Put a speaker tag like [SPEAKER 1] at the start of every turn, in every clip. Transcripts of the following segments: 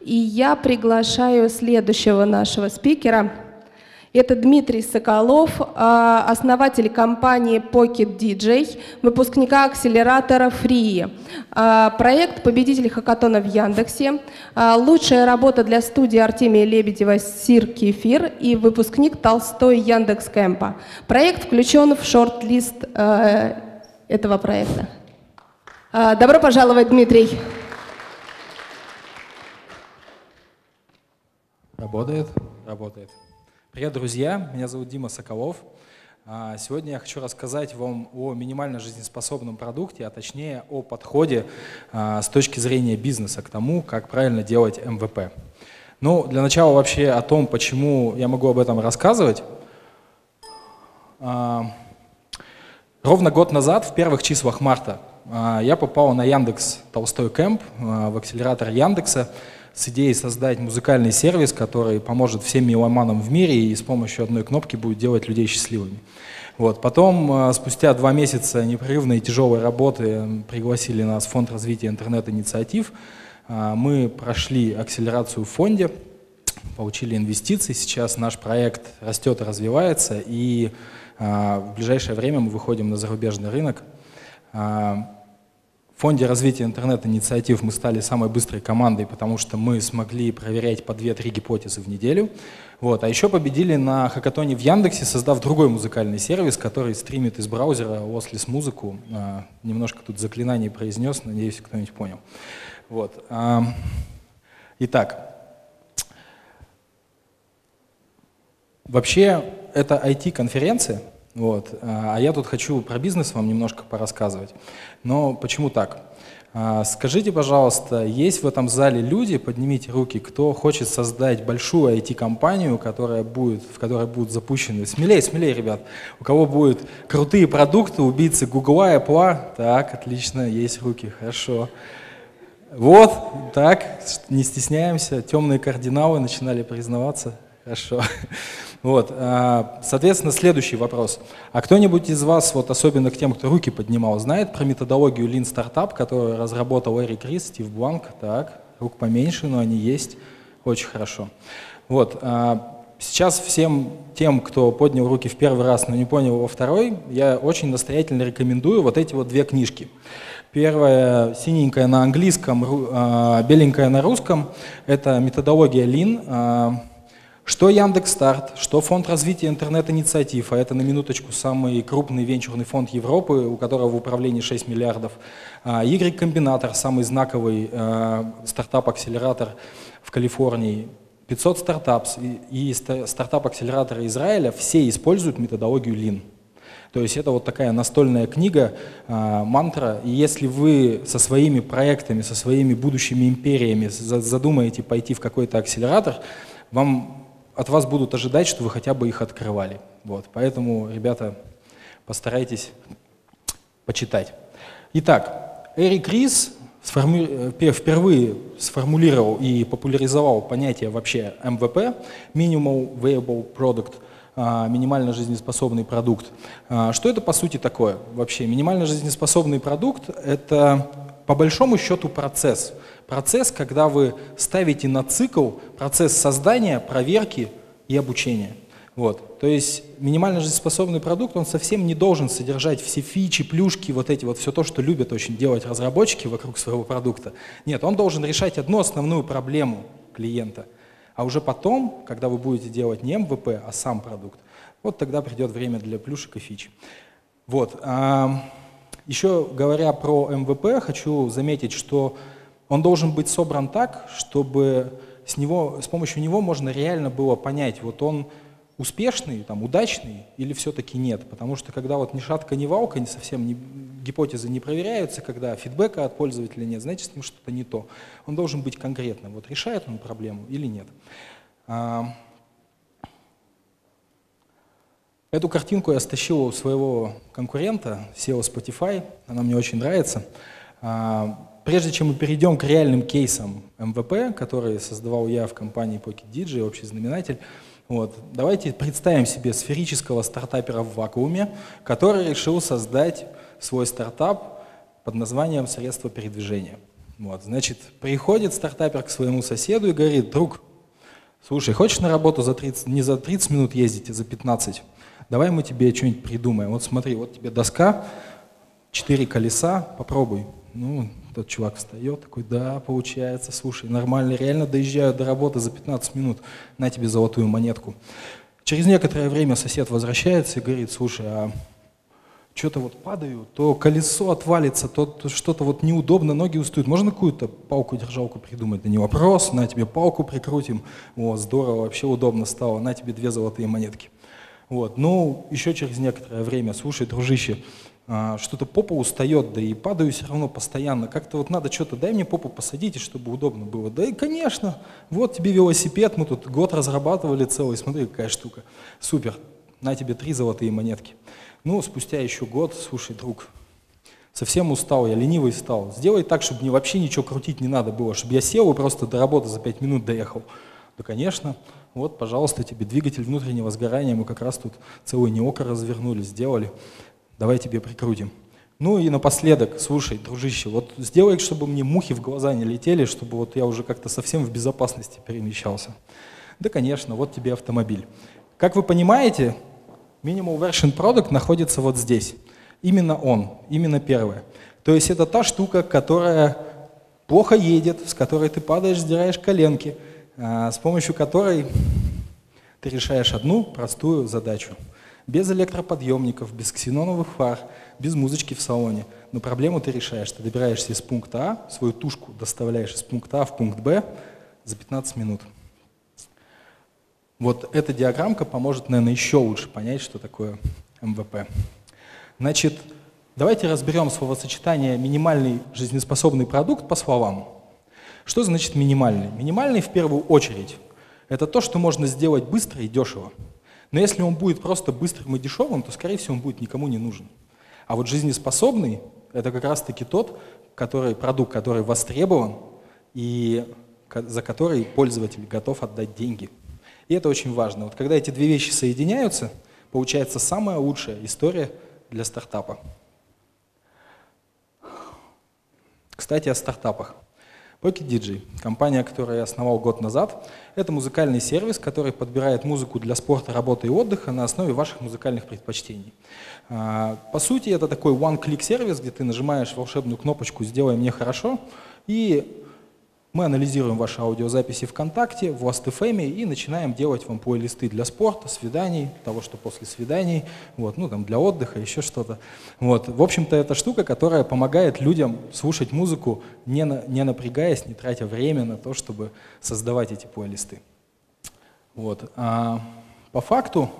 [SPEAKER 1] И я приглашаю следующего нашего спикера. Это Дмитрий Соколов, а, основатель компании Pocket DJ, выпускника акселератора Free. А, проект победитель хакатона в Яндексе, а, лучшая работа для студии Артемия Лебедева «Сир Кефир» и выпускник Толстой Яндекс Кэмпа. Проект включен в шорт-лист этого проекта. Добро пожаловать, Дмитрий.
[SPEAKER 2] Работает? Работает. Привет, друзья! Меня зовут Дима Соколов. А, сегодня я хочу рассказать вам о минимально жизнеспособном продукте, а точнее о подходе а, с точки зрения бизнеса к тому, как правильно делать МВП. Ну, для начала вообще о том, почему я могу об этом рассказывать. А, ровно год назад, в первых числах марта, я попал на Яндекс Толстой Кэмп, в акселератор Яндекса, с идеей создать музыкальный сервис, который поможет всем меломанам в мире и с помощью одной кнопки будет делать людей счастливыми. Вот. Потом, э, спустя два месяца непрерывной и тяжелой работы, пригласили нас Фонд развития интернет-инициатив. Э, мы прошли акселерацию в фонде, получили инвестиции. Сейчас наш проект растет и развивается, и э, в ближайшее время мы выходим на зарубежный рынок. В фонде развития интернет-инициатив мы стали самой быстрой командой, потому что мы смогли проверять по 2-3 гипотезы в неделю. Вот. А еще победили на хакатоне в Яндексе, создав другой музыкальный сервис, который стримит из браузера Osless музыку. А, немножко тут заклинание произнес, надеюсь, кто-нибудь понял. Вот. А, итак, вообще это IT-конференция, вот. А я тут хочу про бизнес вам немножко порассказывать. Но почему так? А, скажите, пожалуйста, есть в этом зале люди, поднимите руки, кто хочет создать большую IT-компанию, которая будет, в которой будут запущены, смелее, смелее, ребят, у кого будут крутые продукты, убийцы Гугла, Apple, так, отлично, есть руки, хорошо. Вот, так, не стесняемся, темные кардиналы начинали признаваться, хорошо. Вот, а, соответственно, следующий вопрос. А кто-нибудь из вас, вот особенно к тем, кто руки поднимал, знает про методологию Lean Startup, которую разработал Эрик Рис, Стив Бланк? Так, рук поменьше, но они есть. Очень хорошо. Вот, а, сейчас всем тем, кто поднял руки в первый раз, но не понял во второй, я очень настоятельно рекомендую вот эти вот две книжки. Первая синенькая на английском, а, беленькая на русском. Это методология Lean что Яндекс Старт, что Фонд развития интернет-инициатив, а это на минуточку самый крупный венчурный фонд Европы, у которого в управлении 6 миллиардов, а, Y-комбинатор, самый знаковый а, стартап-акселератор в Калифорнии, 500 стартапс и стартап-акселераторы Израиля все используют методологию Lean. То есть это вот такая настольная книга, а, мантра. И если вы со своими проектами, со своими будущими империями задумаете пойти в какой-то акселератор, вам от вас будут ожидать, что вы хотя бы их открывали. Вот, поэтому, ребята, постарайтесь почитать. Итак, Эрик Рис э, впервые сформулировал и популяризовал понятие вообще МВП, Minimal Viable Product, а, минимально жизнеспособный продукт. А, что это по сути такое вообще? Минимально жизнеспособный продукт – это по большому счету процесс – Процесс, когда вы ставите на цикл процесс создания, проверки и обучения. Вот. То есть минимально жизнеспособный продукт, он совсем не должен содержать все фичи, плюшки, вот эти вот, все то, что любят очень делать разработчики вокруг своего продукта. Нет, он должен решать одну основную проблему клиента. А уже потом, когда вы будете делать не MVP, а сам продукт, вот тогда придет время для плюшек и фич. Вот. Еще говоря про MVP, хочу заметить, что он должен быть собран так, чтобы с, него, с помощью него можно реально было понять, вот он успешный, там, удачный или все-таки нет. Потому что когда вот ни шатко, ни валко, ни совсем не, гипотезы не проверяются, когда фидбэка от пользователя нет, значит, с ним что-то не то. Он должен быть конкретным. Вот решает он проблему или нет. А, эту картинку я стащил у своего конкурента, SEO Spotify, она мне очень нравится. Прежде чем мы перейдем к реальным кейсам МВП, которые создавал я в компании Pocket DJ, общий знаменатель, вот, давайте представим себе сферического стартапера в вакууме, который решил создать свой стартап под названием «Средство передвижения». Вот, значит, приходит стартапер к своему соседу и говорит, друг, слушай, хочешь на работу за 30, не за 30 минут ездить, а за 15? Давай мы тебе что-нибудь придумаем. Вот смотри, вот тебе доска, четыре колеса, попробуй. Ну, тот чувак встает, такой, да, получается, слушай, нормально, реально доезжаю до работы за 15 минут, на тебе золотую монетку. Через некоторое время сосед возвращается и говорит, слушай, а что-то вот падаю, то колесо отвалится, то, то что-то вот неудобно, ноги устают. Можно какую-то палку-держалку придумать? Да не вопрос, на тебе палку прикрутим. О, здорово, вообще удобно стало, на тебе две золотые монетки. Вот. Ну, еще через некоторое время, слушай, дружище, что-то попа устает, да и падаю все равно постоянно. Как-то вот надо что-то, дай мне попу посадите, чтобы удобно было. Да и, конечно, вот тебе велосипед, мы тут год разрабатывали целый, смотри, какая штука. Супер, на тебе три золотые монетки. Ну, спустя еще год, слушай, друг, совсем устал, я ленивый стал. Сделай так, чтобы мне вообще ничего крутить не надо было, чтобы я сел и просто до работы за пять минут доехал. Да, конечно. Вот, пожалуйста, тебе двигатель внутреннего сгорания, мы как раз тут целый неокр развернули, сделали. Давай тебе прикрутим. Ну и напоследок, слушай, дружище, вот сделай, чтобы мне мухи в глаза не летели, чтобы вот я уже как-то совсем в безопасности перемещался. Да, конечно, вот тебе автомобиль. Как вы понимаете, Minimal Version Product находится вот здесь. Именно он, именно первое. То есть это та штука, которая плохо едет, с которой ты падаешь, сдираешь коленки, а, с помощью которой ты решаешь одну простую задачу. Без электроподъемников, без ксеноновых фар, без музычки в салоне. Но проблему ты решаешь. Ты добираешься из пункта А, свою тушку доставляешь из пункта А в пункт Б за 15 минут. Вот эта диаграммка поможет, наверное, еще лучше понять, что такое МВП. Значит, давайте разберем словосочетание «минимальный жизнеспособный продукт» по словам. Что значит минимальный? Минимальный в первую очередь – это то, что можно сделать быстро и дешево. Но если он будет просто быстрым и дешевым, то, скорее всего, он будет никому не нужен. А вот жизнеспособный – это как раз-таки тот который, продукт, который востребован и за который пользователь готов отдать деньги – и это очень важно. Вот когда эти две вещи соединяются, получается самая лучшая история для стартапа. Кстати, о стартапах. Pocket DJ, компания, которую я основал год назад, это музыкальный сервис, который подбирает музыку для спорта, работы и отдыха на основе ваших музыкальных предпочтений. А, по сути, это такой one-click сервис, где ты нажимаешь волшебную кнопочку «Сделай мне хорошо», и мы анализируем ваши аудиозаписи ВКонтакте, в Last.fm и начинаем делать вам плейлисты для спорта, свиданий, того, что после свиданий, вот, ну, там, для отдыха, еще что-то. Вот. В общем-то, это штука, которая помогает людям слушать музыку, не, на, не напрягаясь, не тратя время на то, чтобы создавать эти плейлисты. Вот. А по факту,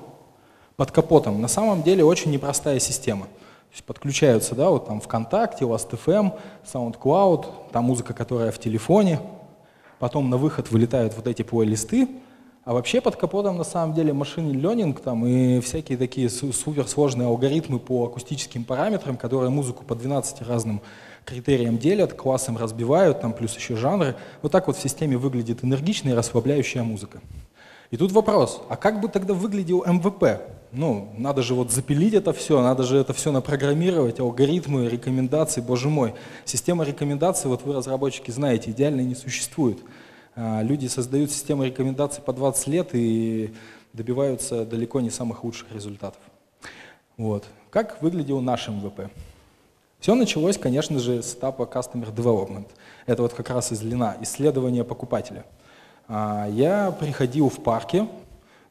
[SPEAKER 2] под капотом, на самом деле очень непростая система – есть подключаются, да, вот там ВКонтакте, Last.fm, SoundCloud, та музыка, которая в телефоне. Потом на выход вылетают вот эти плейлисты. А вообще под капотом на самом деле машинный ленинг там и всякие такие суперсложные алгоритмы по акустическим параметрам, которые музыку по 12 разным критериям делят, классом разбивают, там плюс еще жанры. Вот так вот в системе выглядит энергичная и расслабляющая музыка. И тут вопрос, а как бы тогда выглядел MVP? Ну, надо же вот запилить это все, надо же это все напрограммировать, алгоритмы, рекомендации, боже мой. Система рекомендаций, вот вы, разработчики, знаете, идеально не существует. А, люди создают системы рекомендаций по 20 лет и добиваются далеко не самых лучших результатов. Вот. Как выглядел наш MVP? Все началось, конечно же, с этапа Customer Development. Это вот как раз из Лина, исследование покупателя – а, я приходил в парке,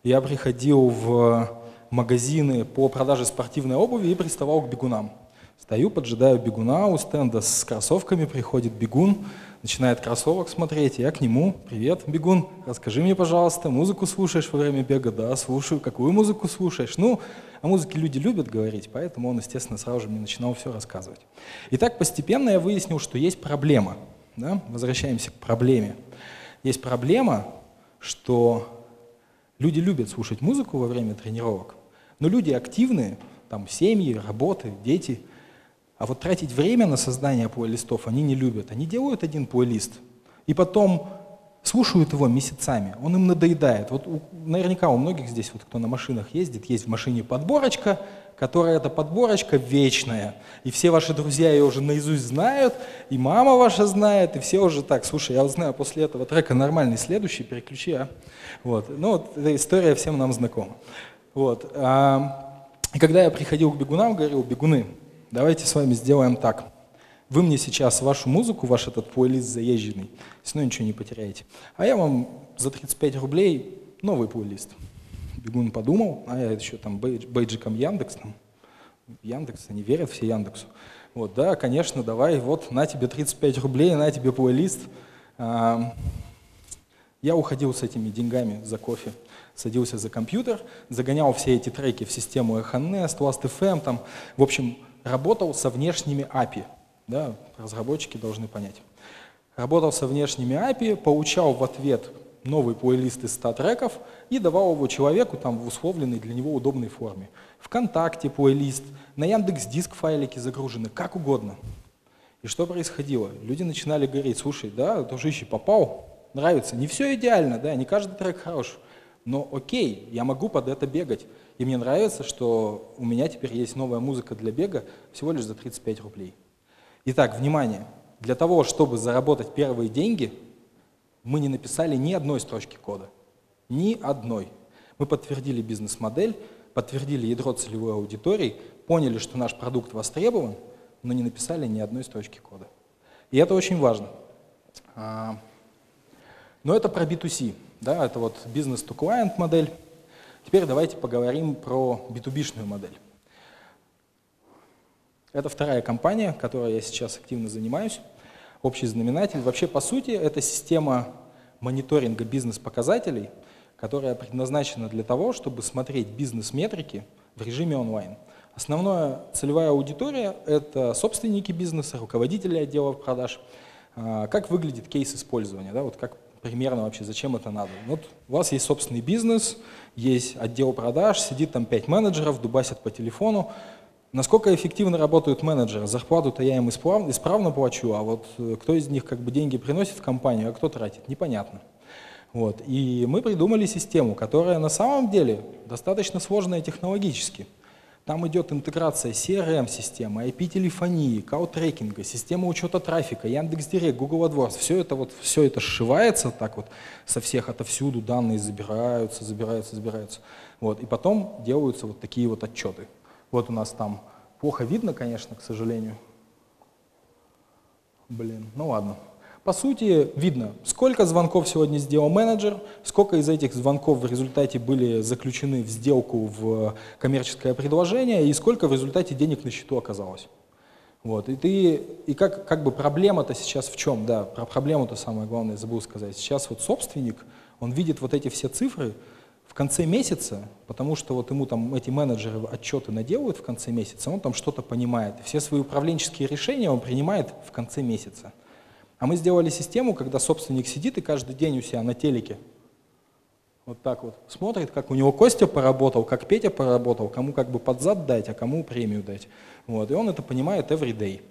[SPEAKER 2] я приходил в магазины по продаже спортивной обуви и приставал к бегунам. Стою, поджидаю бегуна у стенда с кроссовками, приходит бегун, начинает кроссовок смотреть, я к нему, привет, бегун, расскажи мне, пожалуйста, музыку слушаешь во время бега? Да, слушаю. Какую музыку слушаешь? Ну, о музыке люди любят говорить, поэтому он, естественно, сразу же мне начинал все рассказывать. И так постепенно я выяснил, что есть проблема. Да? Возвращаемся к проблеме. Есть проблема, что люди любят слушать музыку во время тренировок, но люди активные, там семьи, работы, дети, а вот тратить время на создание плейлистов они не любят. Они делают один плейлист, и потом слушают его месяцами, он им надоедает. Вот у, наверняка у многих здесь, вот, кто на машинах ездит, есть в машине подборочка, которая эта подборочка вечная, и все ваши друзья ее уже наизусть знают, и мама ваша знает, и все уже так, слушай, я вот знаю после этого трека нормальный следующий, переключи, а. Вот. Ну, вот эта история всем нам знакома. Вот. И когда я приходил к бегунам, говорил, бегуны, давайте с вами сделаем так. Вы мне сейчас вашу музыку, ваш этот плейлист заезженный, все равно ничего не потеряете. А я вам за 35 рублей новый плейлист. Бегун подумал, а я еще там бейджиком Яндекс, там, Яндекс, они верят все Яндексу. Вот, да, конечно, давай, вот, на тебе 35 рублей, на тебе плейлист. Я уходил с этими деньгами за кофе, садился за компьютер, загонял все эти треки в систему Эхонест, Last.fm, там, в общем, работал со внешними API, да, разработчики должны понять. Работал со внешними API, получал в ответ новый плейлист из 100 треков и давал его человеку там в условленной для него удобной форме. Вконтакте плейлист, на Яндекс Диск файлики загружены, как угодно. И что происходило? Люди начинали говорить, слушай, да, дружище, попал, нравится. Не все идеально, да, не каждый трек хорош, но окей, я могу под это бегать. И мне нравится, что у меня теперь есть новая музыка для бега всего лишь за 35 рублей. Итак, внимание, для того, чтобы заработать первые деньги, мы не написали ни одной строчки кода. Ни одной. Мы подтвердили бизнес-модель, подтвердили ядро целевой аудитории, поняли, что наш продукт востребован, но не написали ни одной строчки кода. И это очень важно. А, но это про B2C, да, это вот бизнес-to-client модель. Теперь давайте поговорим про B2B-шную модель. Это вторая компания, которой я сейчас активно занимаюсь. Общий знаменатель. Вообще, по сути, это система мониторинга бизнес-показателей, которая предназначена для того, чтобы смотреть бизнес-метрики в режиме онлайн. Основная целевая аудитория – это собственники бизнеса, руководители отделов продаж. А, как выглядит кейс использования, да, вот как примерно вообще, зачем это надо. Вот у вас есть собственный бизнес, есть отдел продаж, сидит там пять менеджеров, дубасят по телефону. Насколько эффективно работают менеджеры? Зарплату-то я им исправно, исправно плачу, а вот э, кто из них как бы деньги приносит в компанию, а кто тратит, непонятно. Вот. И мы придумали систему, которая на самом деле достаточно сложная технологически – там идет интеграция CRM-системы, IP-телефонии, кау-трекинга, система учета трафика, Яндекс.Директ, Google AdWords. Все это, вот, все это сшивается так вот со всех отовсюду, данные забираются, забираются, забираются. Вот, и потом делаются вот такие вот отчеты. Вот у нас там плохо видно, конечно, к сожалению. Блин, ну ладно. По сути, видно, сколько звонков сегодня сделал менеджер, сколько из этих звонков в результате были заключены в сделку в коммерческое предложение и сколько в результате денег на счету оказалось. Вот. И, ты, и как, как бы проблема-то сейчас в чем? Да, про проблему-то самое главное забыл сказать. Сейчас вот собственник, он видит вот эти все цифры в конце месяца, потому что вот ему там эти менеджеры отчеты наделают в конце месяца, он там что-то понимает. Все свои управленческие решения он принимает в конце месяца. А мы сделали систему, когда собственник сидит и каждый день у себя на телеке вот так вот смотрит, как у него Костя поработал, как Петя поработал, кому как бы под зад дать, а кому премию дать. Вот. И он это понимает every day.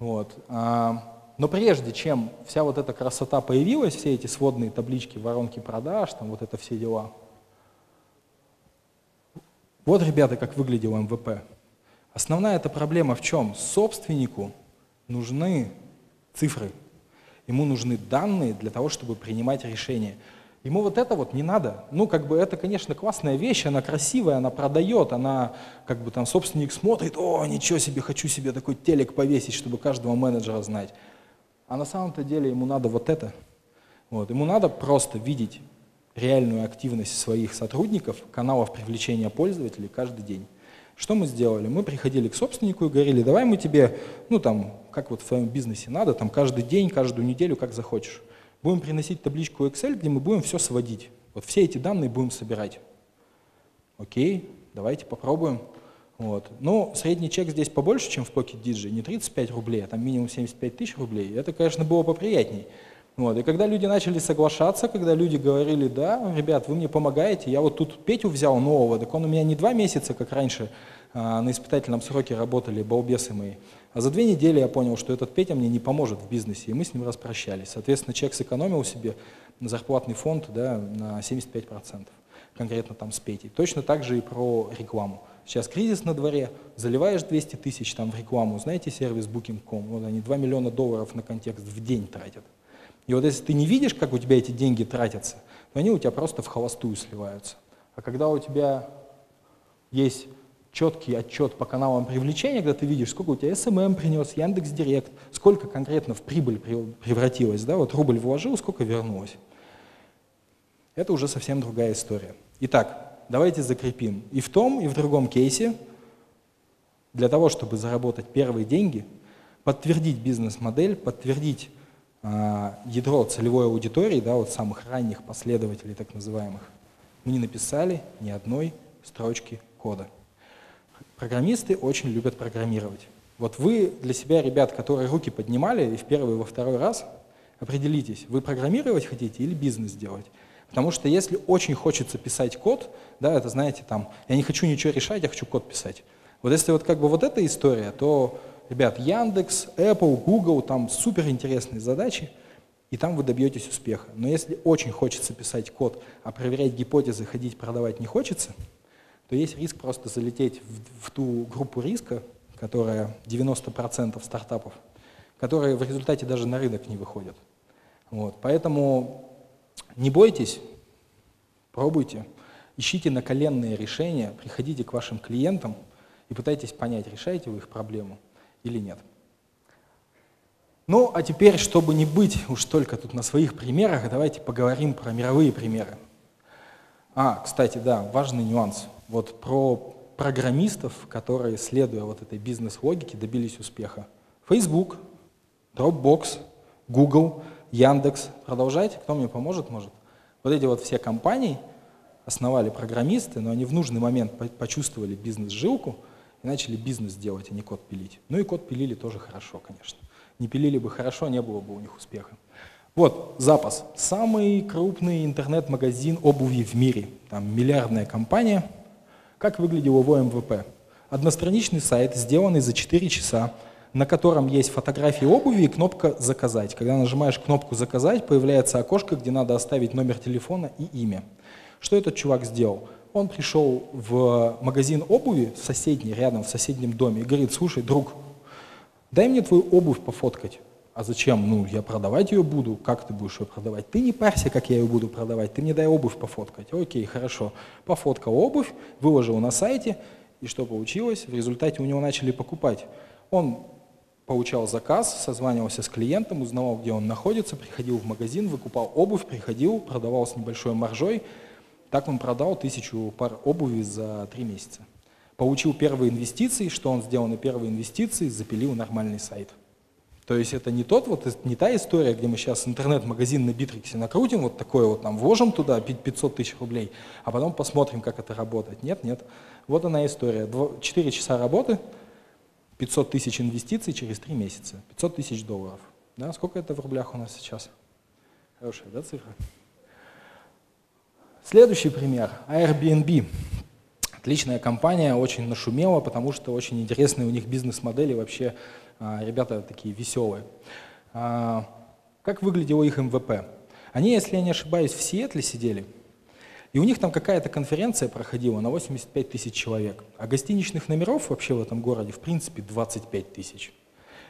[SPEAKER 2] Вот. А, но прежде чем вся вот эта красота появилась, все эти сводные таблички, воронки продаж, там вот это все дела, вот, ребята, как выглядел МВП. Основная эта проблема в чем? Собственнику нужны цифры, ему нужны данные для того, чтобы принимать решения. Ему вот это вот не надо. Ну, как бы это, конечно, классная вещь, она красивая, она продает, она, как бы там собственник смотрит, о, ничего себе, хочу себе такой телек повесить, чтобы каждого менеджера знать. А на самом-то деле ему надо вот это. Вот. Ему надо просто видеть реальную активность своих сотрудников, каналов привлечения пользователей каждый день. Что мы сделали? Мы приходили к собственнику и говорили, давай мы тебе, ну там, как вот в твоем бизнесе надо, там каждый день, каждую неделю, как захочешь. Будем приносить табличку Excel, где мы будем все сводить. Вот все эти данные будем собирать. Окей, давайте попробуем. Вот. Ну, средний чек здесь побольше, чем в Pocket DJ, не 35 рублей, а там минимум 75 тысяч рублей. Это, конечно, было поприятней. Вот. И когда люди начали соглашаться, когда люди говорили, да, ребят, вы мне помогаете, я вот тут Петю взял нового, так он у меня не два месяца, как раньше, а, на испытательном сроке работали балбесы мои, а за две недели я понял, что этот Петя мне не поможет в бизнесе, и мы с ним распрощались. Соответственно, человек сэкономил себе зарплатный фонд да, на 75%. конкретно там с Петей. Точно так же и про рекламу. Сейчас кризис на дворе, заливаешь 200 тысяч там в рекламу, знаете сервис Booking.com, вот они 2 миллиона долларов на контекст в день тратят. И вот если ты не видишь, как у тебя эти деньги тратятся, то они у тебя просто в холостую сливаются. А когда у тебя есть четкий отчет по каналам привлечения, когда ты видишь, сколько у тебя SMM принес, Яндекс Директ, сколько конкретно в прибыль превратилось, да, вот рубль вложил, сколько вернулось. Это уже совсем другая история. Итак, давайте закрепим. И в том, и в другом кейсе для того, чтобы заработать первые деньги, подтвердить бизнес-модель, подтвердить ядро целевой аудитории, да, вот самых ранних последователей так называемых, мы не написали ни одной строчки кода. Программисты очень любят программировать. Вот вы для себя, ребят, которые руки поднимали и в первый и во второй раз, определитесь, вы программировать хотите или бизнес делать. Потому что если очень хочется писать код, да, это знаете, там, я не хочу ничего решать, я хочу код писать. Вот если вот как бы вот эта история, то, ребят, Яндекс, Apple, Google, там супер интересные задачи, и там вы добьетесь успеха. Но если очень хочется писать код, а проверять гипотезы, ходить продавать не хочется – то есть риск просто залететь в, в ту группу риска, которая 90% стартапов, которые в результате даже на рынок не выходят. Вот. Поэтому не бойтесь, пробуйте, ищите наколенные решения, приходите к вашим клиентам и пытайтесь понять, решаете вы их проблему или нет. Ну, а теперь, чтобы не быть уж только тут на своих примерах, давайте поговорим про мировые примеры. А, кстати, да, важный нюанс вот про программистов, которые, следуя вот этой бизнес-логике, добились успеха. Facebook, Dropbox, Google, Яндекс. Продолжайте, кто мне поможет, может. Вот эти вот все компании основали программисты, но они в нужный момент почувствовали бизнес-жилку и начали бизнес делать, а не код пилить. Ну и код пилили тоже хорошо, конечно. Не пилили бы хорошо, не было бы у них успеха. Вот, запас. Самый крупный интернет-магазин обуви в мире. Там миллиардная компания – как выглядел его МВП? Одностраничный сайт, сделанный за 4 часа, на котором есть фотографии обуви и кнопка «Заказать». Когда нажимаешь кнопку «Заказать», появляется окошко, где надо оставить номер телефона и имя. Что этот чувак сделал? Он пришел в магазин обуви, соседний, рядом, в соседнем доме, и говорит, слушай, друг, дай мне твою обувь пофоткать. А зачем? Ну, я продавать ее буду. Как ты будешь ее продавать? Ты не парься, как я ее буду продавать. Ты мне дай обувь пофоткать. Окей, хорошо. Пофоткал обувь, выложил на сайте. И что получилось? В результате у него начали покупать. Он получал заказ, созванивался с клиентом, узнавал, где он находится, приходил в магазин, выкупал обувь, приходил, продавал с небольшой маржой. Так он продал тысячу пар обуви за три месяца. Получил первые инвестиции. Что он сделал на первые инвестиции? Запилил нормальный сайт. То есть это не тот вот, не та история, где мы сейчас интернет-магазин на Битриксе накрутим, вот такое вот нам вложим туда 500 тысяч рублей, а потом посмотрим, как это работает. Нет, нет. Вот она история. 4 часа работы, 500 тысяч инвестиций через 3 месяца, 500 тысяч долларов. Да, сколько это в рублях у нас сейчас? Хорошая, да, цифра? Следующий пример. Airbnb. Отличная компания, очень нашумела, потому что очень интересные у них бизнес-модели вообще а, ребята такие веселые. А, как выглядело их МВП? Они, если я не ошибаюсь, в Сиэтле сидели, и у них там какая-то конференция проходила на 85 тысяч человек, а гостиничных номеров вообще в этом городе в принципе 25 тысяч.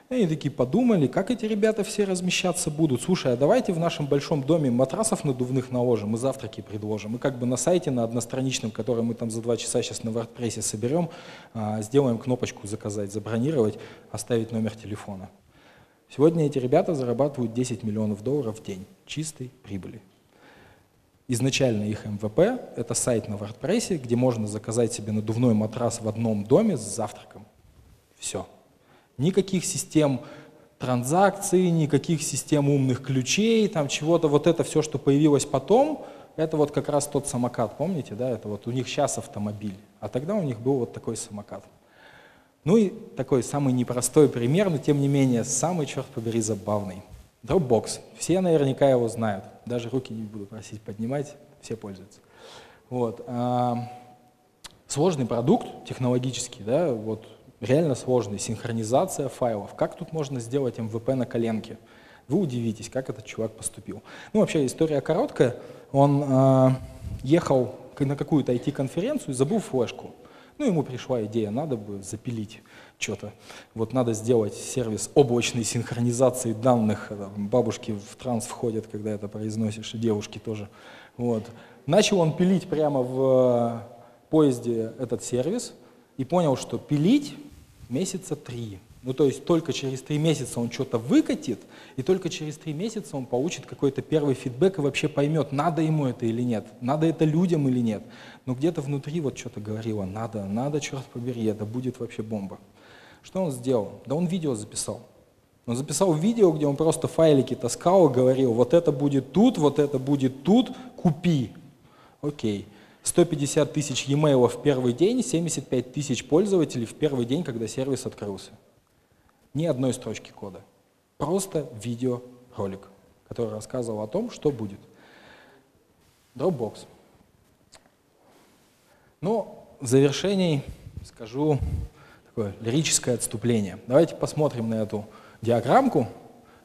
[SPEAKER 2] И они такие подумали, как эти ребята все размещаться будут. Слушай, а давайте в нашем большом доме матрасов надувных наложим и завтраки предложим. И как бы на сайте, на одностраничном, который мы там за два часа сейчас на WordPress соберем, а, сделаем кнопочку «Заказать», «Забронировать», оставить номер телефона. Сегодня эти ребята зарабатывают 10 миллионов долларов в день чистой прибыли. Изначально их МВП – это сайт на WordPress, где можно заказать себе надувной матрас в одном доме с завтраком. Все. Никаких систем транзакций, никаких систем умных ключей, там чего-то, вот это все, что появилось потом, это вот как раз тот самокат, помните, да, это вот у них сейчас автомобиль, а тогда у них был вот такой самокат. Ну и такой самый непростой пример, но тем не менее самый, черт побери, забавный. Dropbox. Все наверняка его знают. Даже руки не буду просить поднимать, все пользуются. Вот. А, сложный продукт технологический, да, вот реально сложный, синхронизация файлов. Как тут можно сделать МВП на коленке? Вы удивитесь, как этот чувак поступил. Ну, вообще, история короткая. Он э, ехал на какую-то IT-конференцию и забыл флешку. Ну, ему пришла идея, надо бы запилить что-то. Вот надо сделать сервис облачной синхронизации данных. Бабушки в транс входят, когда это произносишь, и девушки тоже. Вот. Начал он пилить прямо в поезде этот сервис и понял, что пилить месяца три. Ну, то есть только через три месяца он что-то выкатит, и только через три месяца он получит какой-то первый фидбэк и вообще поймет, надо ему это или нет, надо это людям или нет. Но где-то внутри вот что-то говорило, надо, надо, черт побери, это будет вообще бомба. Что он сделал? Да он видео записал. Он записал видео, где он просто файлики таскал, говорил, вот это будет тут, вот это будет тут, купи. Окей. 150 тысяч e-mail в первый день, 75 тысяч пользователей в первый день, когда сервис открылся. Ни одной строчки кода. Просто видеоролик, который рассказывал о том, что будет. Dropbox. Ну, в завершении скажу такое лирическое отступление. Давайте посмотрим на эту диаграммку.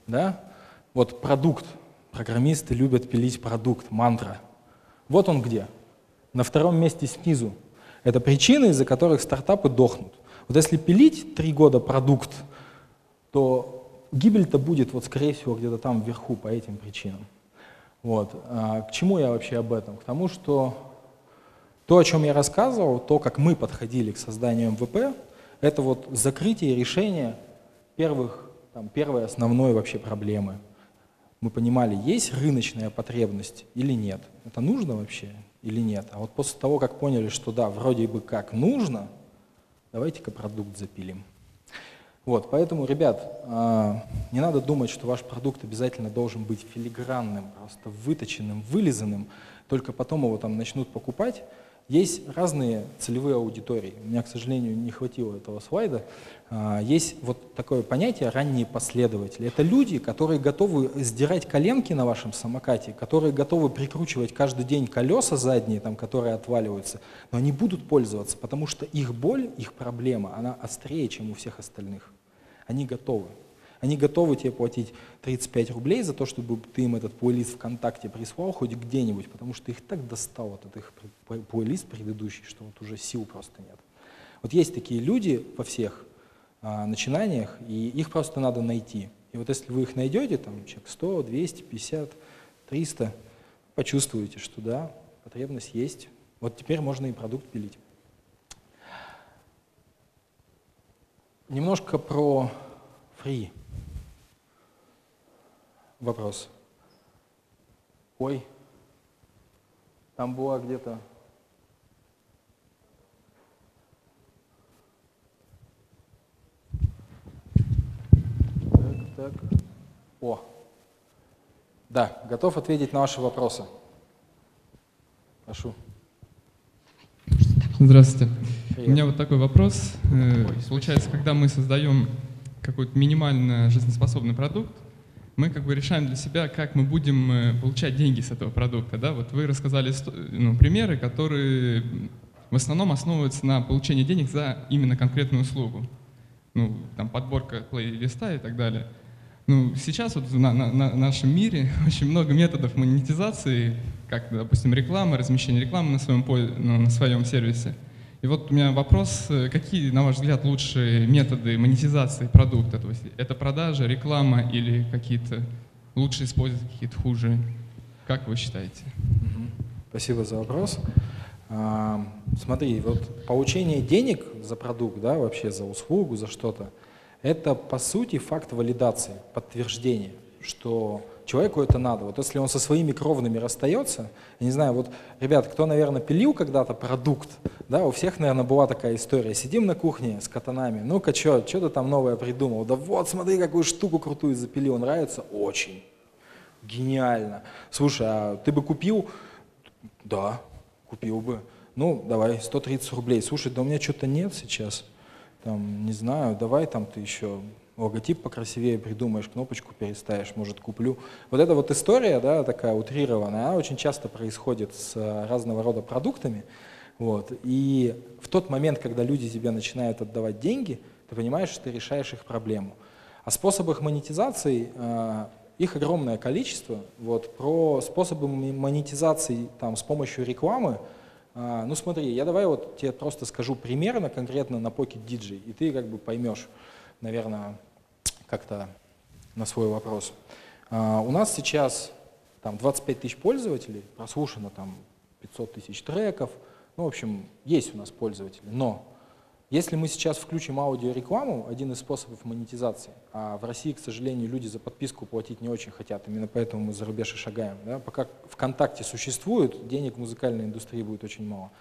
[SPEAKER 2] Да? Вот продукт. Программисты любят пилить продукт, мантра. Вот он где. На втором месте снизу. Это причины, из-за которых стартапы дохнут. Вот если пилить три года продукт, то гибель-то будет, вот, скорее всего, где-то там вверху по этим причинам. Вот. А к чему я вообще об этом? К тому, что то, о чем я рассказывал, то, как мы подходили к созданию МВП, это вот закрытие решения первых, там, первой основной вообще проблемы. Мы понимали, есть рыночная потребность или нет. Это нужно вообще или нет. А вот после того, как поняли, что да, вроде бы как нужно, давайте-ка продукт запилим. Вот, поэтому, ребят, а, не надо думать, что ваш продукт обязательно должен быть филигранным, просто выточенным, вылизанным, только потом его там начнут покупать. Есть разные целевые аудитории. У меня, к сожалению, не хватило этого слайда. А, есть вот такое понятие ранние последователи. Это люди, которые готовы сдирать коленки на вашем самокате, которые готовы прикручивать каждый день колеса задние, там, которые отваливаются, но они будут пользоваться, потому что их боль, их проблема, она острее, чем у всех остальных. Они готовы. Они готовы тебе платить 35 рублей за то, чтобы ты им этот плейлист ВКонтакте прислал хоть где-нибудь, потому что их так достал этот их плейлист предыдущий, что вот уже сил просто нет. Вот есть такие люди во всех а, начинаниях, и их просто надо найти. И вот если вы их найдете, там, человек 100, 200, 50, 300, почувствуете, что да, потребность есть. Вот теперь можно и продукт пилить. Немножко про free вопрос. Ой, там была где-то... Так, так. О, да, готов ответить на ваши вопросы. Прошу.
[SPEAKER 3] Здравствуйте. Привет. У меня вот такой вопрос. Э, получается, когда мы создаем какой-то минимально жизнеспособный продукт, мы как бы решаем для себя, как мы будем э, получать деньги с этого продукта. Да? Вот вы рассказали ну, примеры, которые в основном основываются на получении денег за именно конкретную услугу. Ну, там подборка плейлиста и так далее. Ну, сейчас вот на, на, на нашем мире очень много методов монетизации, как, допустим, реклама, размещение рекламы на своем, ну, на своем сервисе. И вот у меня вопрос, э, какие, на ваш взгляд, лучшие методы монетизации продукта? То есть это продажа, реклама или какие-то лучше использовать, какие-то хуже? Как вы считаете?
[SPEAKER 2] Спасибо за вопрос. А, смотри, вот получение денег за продукт, да, вообще за услугу, за что-то, это по сути факт валидации, подтверждения, что человеку это надо. Вот если он со своими кровными расстается, я не знаю, вот, ребят, кто, наверное, пилил когда-то продукт, да, у всех, наверное, была такая история. Сидим на кухне с катанами, ну-ка, что, что ты там новое придумал? Да вот, смотри, какую штуку крутую запилил, нравится? Очень. Гениально. Слушай, а ты бы купил? Да, купил бы. Ну, давай, 130 рублей. Слушай, да у меня что-то нет сейчас. Там, не знаю, давай там ты еще логотип покрасивее придумаешь, кнопочку переставишь, может, куплю. Вот эта вот история, да, такая утрированная, она очень часто происходит с э, разного рода продуктами. Вот. И в тот момент, когда люди тебе начинают отдавать деньги, ты понимаешь, что ты решаешь их проблему. О способах монетизации, э, их огромное количество. Вот. Про способы монетизации там, с помощью рекламы А, ну смотри, я давай вот тебе просто скажу примерно конкретно на Pocket DJ, и ты как бы поймешь, наверное, как-то на свой вопрос. А, у нас сейчас там 25 тысяч пользователей, прослушано там 500 тысяч треков, ну, в общем, есть у нас пользователи, но если мы сейчас включим аудиорекламу, один из способов монетизации, а в России, к сожалению, люди за подписку платить не очень хотят, именно поэтому мы за рубеж и шагаем. Да? Пока ВКонтакте существует, денег в музыкальной индустрии будет очень мало.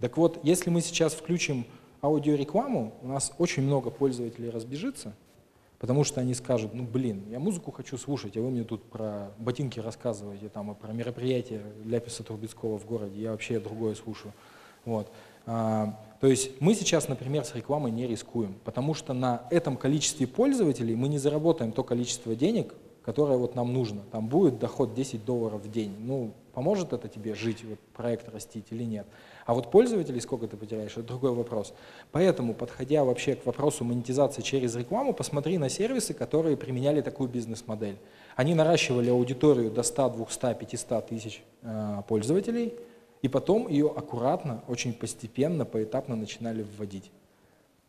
[SPEAKER 2] Так вот, если мы сейчас включим аудиорекламу, у нас очень много пользователей разбежится, потому что они скажут, ну блин, я музыку хочу слушать, а вы мне тут про ботинки рассказываете, там, про мероприятия Ляписа Трубецкого в городе, я вообще другое слушаю. Вот. А, то есть мы сейчас, например, с рекламой не рискуем, потому что на этом количестве пользователей мы не заработаем то количество денег, которое вот нам нужно. Там будет доход 10 долларов в день. Ну, поможет это тебе жить, вот, проект растить или нет? А вот пользователей сколько ты потеряешь, это другой вопрос. Поэтому, подходя вообще к вопросу монетизации через рекламу, посмотри на сервисы, которые применяли такую бизнес-модель. Они наращивали аудиторию до 100, 200, 500 тысяч э, пользователей – и потом ее аккуратно, очень постепенно, поэтапно начинали вводить.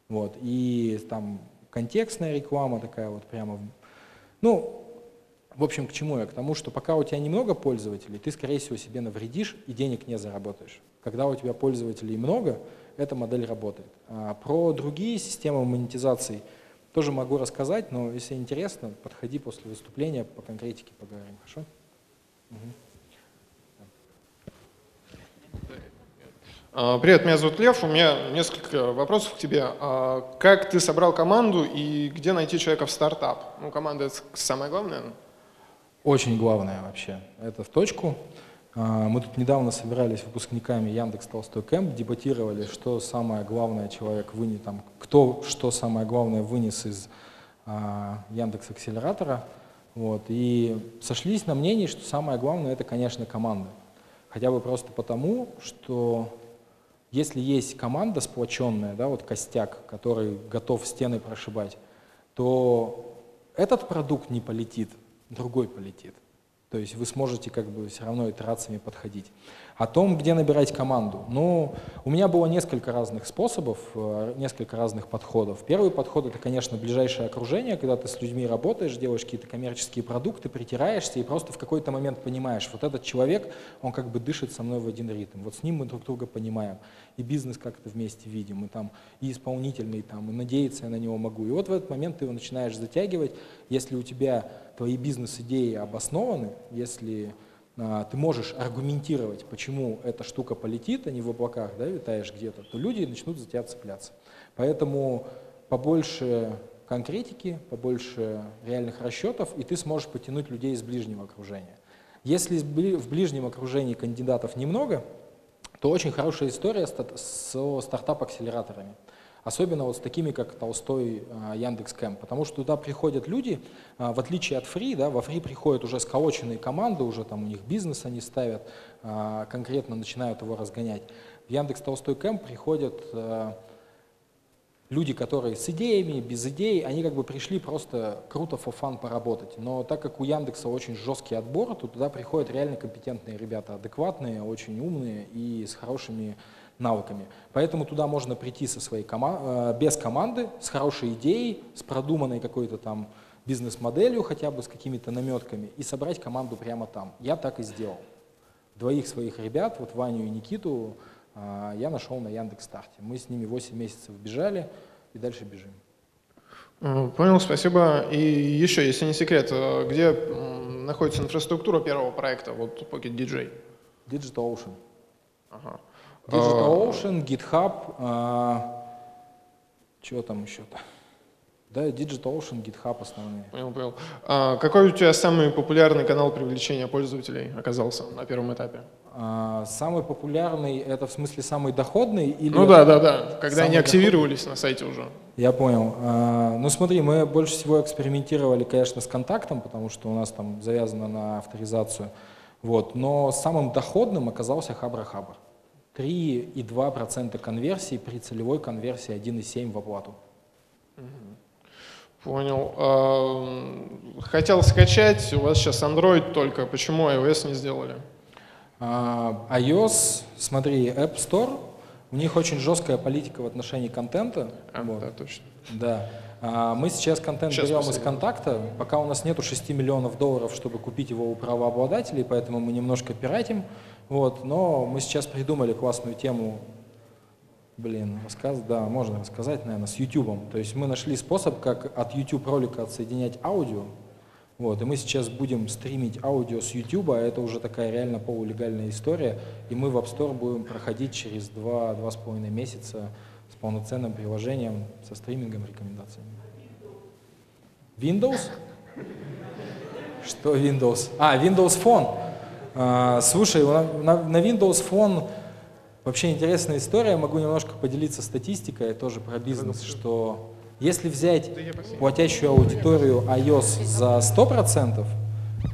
[SPEAKER 2] Вот. И там контекстная реклама такая вот прямо. Ну, в общем, к чему я? К тому, что пока у тебя немного пользователей, ты, скорее всего, себе навредишь и денег не заработаешь. Когда у тебя пользователей много, эта модель работает. А про другие системы монетизации тоже могу рассказать, но если интересно, подходи после выступления, по конкретике поговорим, хорошо? Угу.
[SPEAKER 4] А, привет, меня зовут Лев. У меня несколько вопросов к тебе. А, как ты собрал команду и где найти человека в стартап? Ну, команда — это самое главное.
[SPEAKER 2] Очень главное вообще. Это в точку. А, мы тут недавно собирались выпускниками Яндекс Толстой Кэмп, дебатировали, что самое главное человек вынес, там, кто что самое главное вынес из Яндекс Акселератора. Вот, и сошлись на мнении, что самое главное это, конечно, команда. Хотя бы просто потому, что если есть команда сплоченная, да, вот костяк, который готов стены прошибать, то этот продукт не полетит, другой полетит. То есть вы сможете как бы все равно итерациями подходить. О том, где набирать команду. Ну, у меня было несколько разных способов, э, несколько разных подходов. Первый подход — это, конечно, ближайшее окружение, когда ты с людьми работаешь, делаешь какие-то коммерческие продукты, притираешься и просто в какой-то момент понимаешь, вот этот человек, он как бы дышит со мной в один ритм. Вот с ним мы друг друга понимаем. И бизнес как-то вместе видим, и там и исполнительный, там, и надеяться я на него могу. И вот в этот момент ты его начинаешь затягивать, если у тебя твои бизнес-идеи обоснованы, если а, ты можешь аргументировать, почему эта штука полетит, а не в облаках, да, витаешь где-то, то люди начнут за тебя цепляться. Поэтому побольше конкретики, побольше реальных расчетов, и ты сможешь потянуть людей из ближнего окружения. Если в ближнем окружении кандидатов немного, то очень хорошая история со стартап-акселераторами. Особенно вот с такими, как Толстой, а, Яндекс.Кэм, потому что туда приходят люди, а, в отличие от Фри, да, во Фри приходят уже сколоченные команды, уже там у них бизнес они ставят, а, конкретно начинают его разгонять. В Яндекс Толстой Кэм приходят люди, которые с идеями, без идей, они как бы пришли просто круто for fun поработать. Но так как у Яндекса очень жесткий отбор, то туда приходят реально компетентные ребята, адекватные, очень умные и с хорошими навыками. Поэтому туда можно прийти со своей кома э, без команды, с хорошей идеей, с продуманной какой-то там бизнес-моделью, хотя бы с какими-то наметками, и собрать команду прямо там. Я так и сделал. Двоих своих ребят, вот Ваню и Никиту, э, я нашел на Яндекс.Старте. Мы с ними 8 месяцев бежали и дальше бежим.
[SPEAKER 4] Э, понял, спасибо. И еще, если не секрет, где находится инфраструктура первого проекта, вот Pocket DJ?
[SPEAKER 2] Digital Ocean. Ага. DigitalOcean, GitHub, а, чего там еще-то? Да, DigitalOcean, GitHub основные.
[SPEAKER 4] Понял, понял. А какой у тебя самый популярный канал привлечения пользователей оказался на первом этапе?
[SPEAKER 2] А, самый популярный, это в смысле самый доходный? Или
[SPEAKER 4] ну да, да, да, когда они активировались доходный? на сайте уже.
[SPEAKER 2] Я понял. А, ну смотри, мы больше всего экспериментировали, конечно, с контактом, потому что у нас там завязано на авторизацию. Вот. Но самым доходным оказался Хабра-Хабр. 3,2% конверсии при целевой конверсии 1,7 в оплату.
[SPEAKER 4] Понял. Хотел скачать, у вас сейчас Android только, почему iOS не сделали?
[SPEAKER 2] А, iOS, смотри, App Store, у них очень жесткая политика в отношении контента.
[SPEAKER 4] А,
[SPEAKER 2] вот.
[SPEAKER 4] да, точно.
[SPEAKER 2] Да. А, мы сейчас контент
[SPEAKER 4] Сейчас
[SPEAKER 2] берем из
[SPEAKER 4] посмотрим.
[SPEAKER 2] контакта, пока у нас нету 6 миллионов долларов, чтобы купить его у правообладателей, поэтому мы немножко пиратим. Вот. Но мы сейчас придумали классную тему, блин, рассказ, да, можно рассказать, наверное, с YouTube. То есть мы нашли способ, как от YouTube ролика отсоединять аудио. Вот, и мы сейчас будем стримить аудио с YouTube, а это уже такая реально полулегальная история, и мы в App Store будем проходить через 2-2,5 месяца с полноценным приложением, со стримингом, рекомендациями. Windows? Что Windows? А, Windows Phone. А, слушай, на, Windows Phone вообще интересная история. Могу немножко поделиться статистикой тоже про бизнес, что если взять платящую аудиторию iOS за 100%,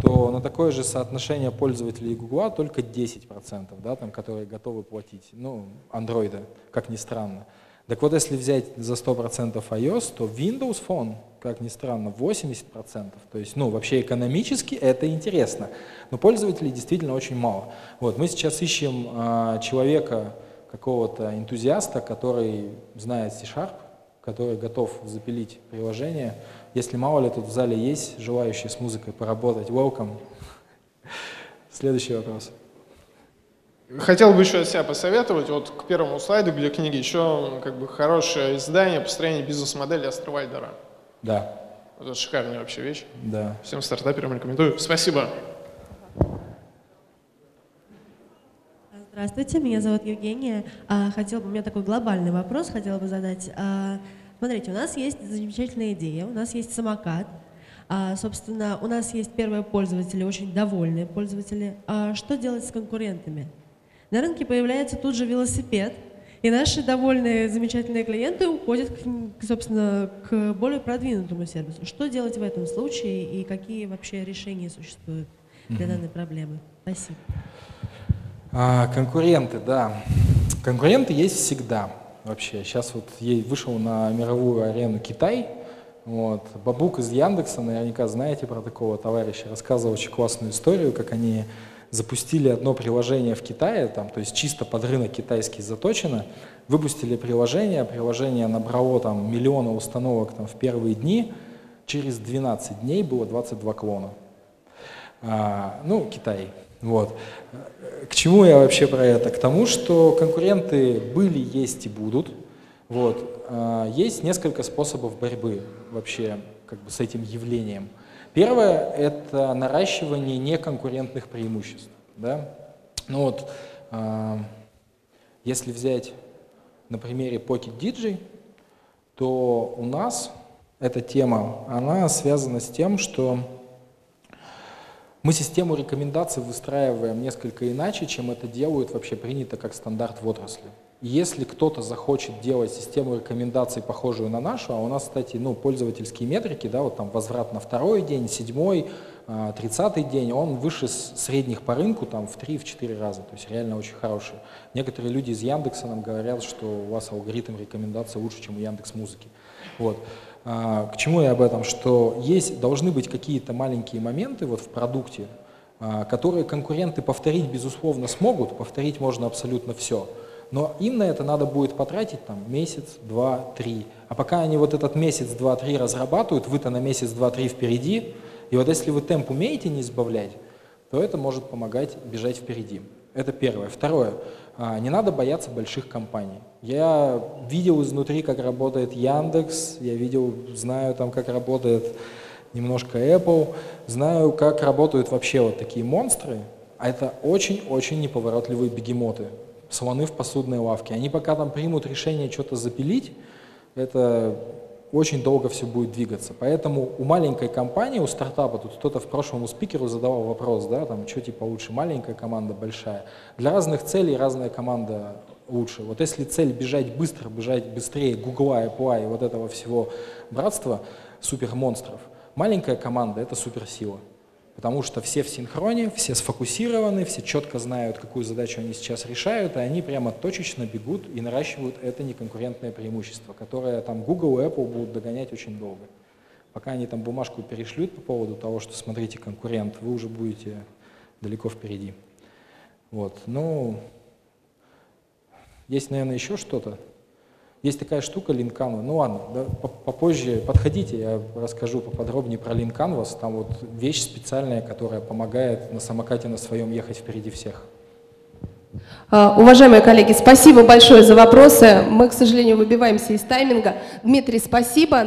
[SPEAKER 2] то на такое же соотношение пользователей Google только 10%, да, там, которые готовы платить, ну, андроида, как ни странно. Так вот, если взять за 100% iOS, то Windows Phone, как ни странно, 80%. То есть, ну, вообще экономически это интересно, но пользователей действительно очень мало. Вот, мы сейчас ищем а, человека, какого-то энтузиаста, который знает C-Sharp, который готов запилить приложение. Если мало ли тут в зале есть желающие с музыкой поработать, welcome. Следующий вопрос.
[SPEAKER 4] Хотел бы еще от себя посоветовать, вот к первому слайду, где книги, еще как бы хорошее издание построение бизнес-модели Астровальдера.
[SPEAKER 2] Да,
[SPEAKER 4] Это шикарная вообще вещь.
[SPEAKER 2] да.
[SPEAKER 4] Всем стартаперам рекомендую. Спасибо.
[SPEAKER 5] Здравствуйте, меня зовут Евгения. А, Хотела бы, у меня такой глобальный вопрос хотела бы задать. А, Смотрите, у нас есть замечательная идея, у нас есть самокат. А, Собственно, у нас есть первые пользователи, очень довольные пользователи. А Что делать с конкурентами? На рынке появляется тут же велосипед, и наши довольные, замечательные клиенты уходят, к, собственно, к более продвинутому сервису. Что делать в этом случае и какие вообще решения существуют для данной проблемы? Спасибо.
[SPEAKER 2] А, конкуренты, да. Конкуренты есть всегда вообще. Сейчас вот ей вышел на мировую арену Китай. Вот. Бабук из Яндекса, наверняка знаете про такого товарища, рассказывал очень классную историю, как они запустили одно приложение в Китае, там, то есть чисто под рынок китайский заточено, выпустили приложение, приложение набрало там миллионы установок там, в первые дни, через 12 дней было 22 клона. А, ну, Китай. Вот. К чему я вообще про это? К тому, что конкуренты были, есть и будут. Вот. А, Есть несколько способов борьбы вообще как бы с этим явлением. Первое – это наращивание неконкурентных преимуществ. Да? Ну вот, а, если взять на примере Pocket DJ, то у нас эта тема, она связана с тем, что мы систему рекомендаций выстраиваем несколько иначе, чем это делают вообще принято как стандарт в отрасли. Если кто-то захочет делать систему рекомендаций, похожую на нашу, а у нас, кстати, ну, пользовательские метрики, да, вот там возврат на второй день, седьмой, а, тридцатый день, он выше средних по рынку там в 3-4 раза, то есть реально очень хороший. Некоторые люди из Яндекса нам говорят, что у вас алгоритм рекомендаций лучше, чем у Яндекс Музыки. Вот. А, К чему я об этом? Что есть, должны быть какие-то маленькие моменты вот в продукте, а, которые конкуренты повторить, безусловно, смогут, повторить можно абсолютно все. Но им на это надо будет потратить там, месяц, два, три. А пока они вот этот месяц, два, три разрабатывают, вы-то на месяц, два, три впереди, и вот если вы темп умеете не сбавлять, то это может помогать бежать впереди. Это первое. Второе. а, Не надо бояться больших компаний. Я видел изнутри, как работает Яндекс, я видел, знаю там, как работает немножко Apple, знаю, как работают вообще вот такие монстры, а это очень-очень неповоротливые бегемоты, слоны в посудной лавке. Они пока там примут решение что-то запилить, это очень долго все будет двигаться. Поэтому у маленькой компании, у стартапа, тут кто-то в прошлом у спикеру задавал вопрос, да, там, что типа лучше, маленькая команда, большая. Для разных целей разная команда лучше. Вот если цель бежать быстро, бежать быстрее Гугла, Apple и вот этого всего братства, супермонстров, маленькая команда – это суперсила. Потому что все в синхроне, все сфокусированы, все четко знают, какую задачу они сейчас решают, и они прямо точечно бегут и наращивают это неконкурентное преимущество, которое там Google и Apple будут догонять очень долго. Пока они там бумажку перешлют по поводу того, что смотрите, конкурент, вы уже будете далеко впереди. Вот, ну, есть, наверное, еще что-то. Есть такая штука Lean Ну ладно, да, попозже подходите, я расскажу поподробнее про Canvas. Там вот вещь специальная, которая помогает на самокате на своем ехать впереди всех.
[SPEAKER 1] А, уважаемые коллеги, спасибо большое за вопросы. Мы, к сожалению, выбиваемся из тайминга. Дмитрий, спасибо.